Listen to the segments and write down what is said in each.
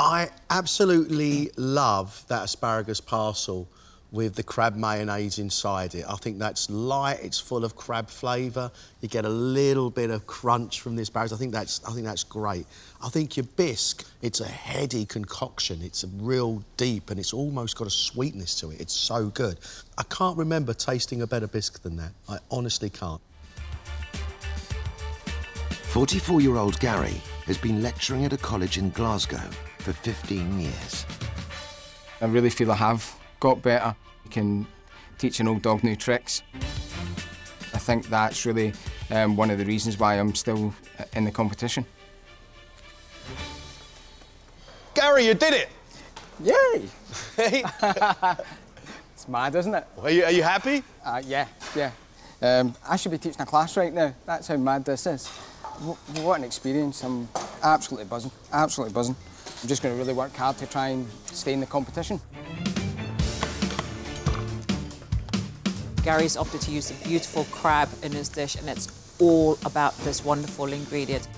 I absolutely love that asparagus parcel with the crab mayonnaise inside it. I think that's light, it's full of crab flavour. You get a little bit of crunch from this asparagus. I think that's, I think that's great. I think your bisque, it's a heady concoction. It's real deep and it's almost got a sweetness to it. It's so good. I can't remember tasting a better bisque than that. I honestly can't. 44-year-old Gary has been lecturing at a college in Glasgow for 15 years. I really feel I have got better. You can teach an old dog new tricks. I think that's really um, one of the reasons why I'm still in the competition. Gary, you did it! Yay! it's mad, isn't it? Are you, are you happy? Uh, yeah, yeah. Um, I should be teaching a class right now. That's how mad this is. W what an experience. I'm absolutely buzzing, absolutely buzzing. I'm just going to really work hard to try and stay in the competition. Gary's opted to use a beautiful crab in his dish, and it's all about this wonderful ingredient.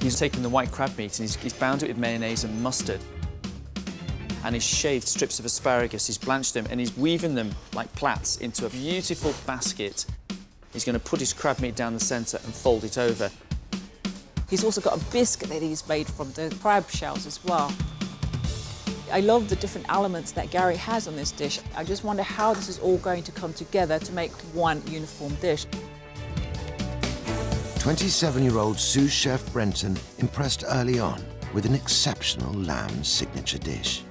He's taken the white crab meat and he's, he's bound it with mayonnaise and mustard. And he's shaved strips of asparagus, he's blanched them, and he's weaving them like plaits into a beautiful basket. He's going to put his crab meat down the centre and fold it over. He's also got a bisque that he's made from the crab shells as well. I love the different elements that Gary has on this dish. I just wonder how this is all going to come together to make one uniform dish. 27-year-old sous chef Brenton impressed early on with an exceptional lamb signature dish.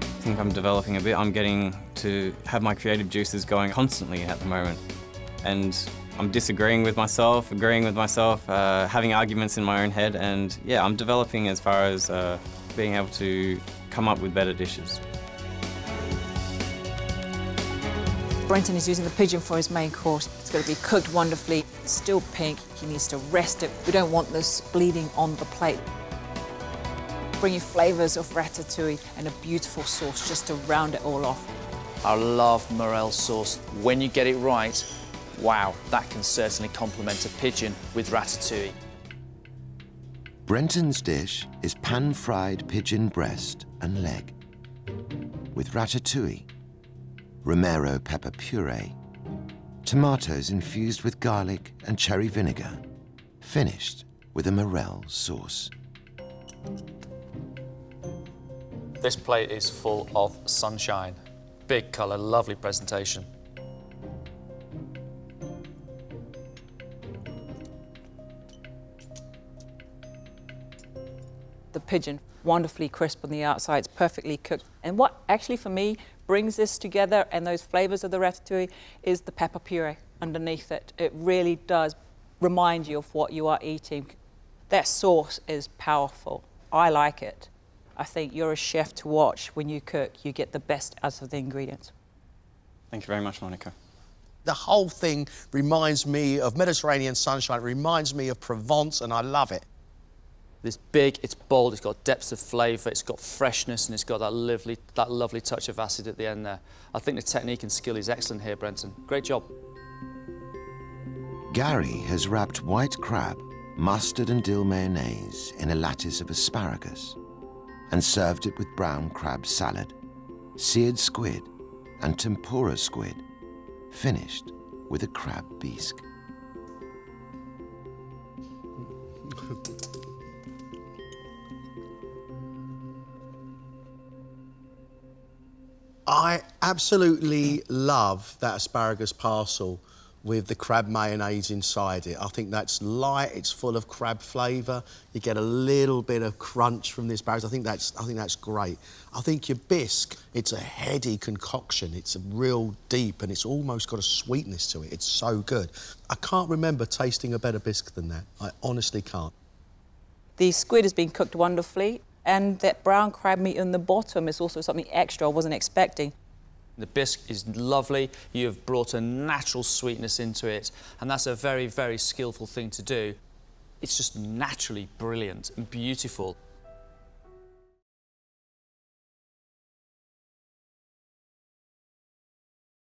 I think I'm developing a bit. I'm getting to have my creative juices going constantly at the moment. And I'm disagreeing with myself, agreeing with myself, uh, having arguments in my own head, and yeah, I'm developing as far as uh, being able to come up with better dishes. Brenton is using the pigeon for his main course. It's going to be cooked wonderfully. It's still pink. He needs to rest it. We don't want this bleeding on the plate. Bringing flavours of ratatouille and a beautiful sauce just to round it all off. I love morel sauce. When you get it right, wow, that can certainly complement a pigeon with ratatouille. Brenton's dish is pan-fried pigeon breast and leg with ratatouille Romano pepper puree, tomatoes infused with garlic and sherry vinegar, finished with a morel sauce. This plate is full of sunshine. Big colour, lovely presentation. The pigeon, wonderfully crisp on the outside, it's perfectly cooked. And what actually for me brings this together and those flavours of the ratatouille is the pepper puree underneath it. It really does remind you of what you are eating. That sauce is powerful. I like it. I think you're a chef to watch when you cook. You get the best out of the ingredients. Thank you very much, Monica. The whole thing reminds me of Mediterranean sunshine. It reminds me of Provence, and I love it. It's big, it's bold, it's got depth of flavour, it's got freshness, and it's got that lovely, that lovely touch of acid at the end there. I think the technique and skill is excellent here, Brenton. Great job. Gary has wrapped white crab, mustard and dill mayonnaise in a lattice of asparagus and served it with brown crab salad, seared squid and tempura squid, finished with a crab bisque. I absolutely love that asparagus parcel with the crab mayonnaise inside it. I think that's light, it's full of crab flavour. You get a little bit of crunch from the asparagus. I think that's, I think that's great. I think your bisque, it's a heady concoction. It's real deep and it's almost got a sweetness to it. It's so good. I can't remember tasting a better bisque than that. I honestly can't. The squid has been cooked wonderfully. And that brown crab meat in the bottom is also something extra I wasn't expecting. The bisque is lovely. You've brought a natural sweetness into it, and that's a very, very skillful thing to do. It's just naturally brilliant and beautiful.